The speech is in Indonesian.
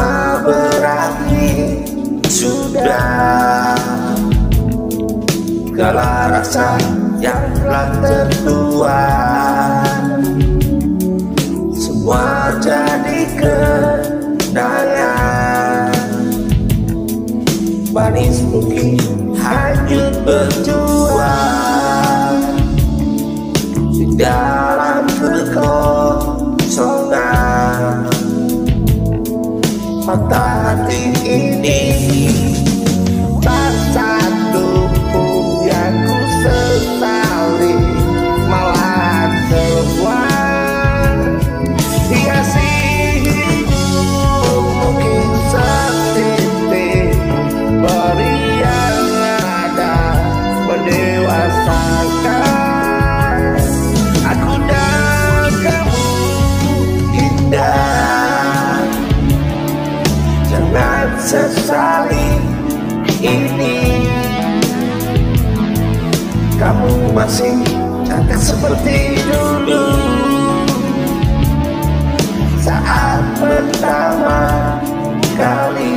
semua berakhir sudah. Segala rasa yang telah tertuang Semua jadi kenangan. Manis mungkin hanyut berjuang Di dalam kekal. Sesali ini. Kamu masih cantik seperti dulu. Saat pertama kali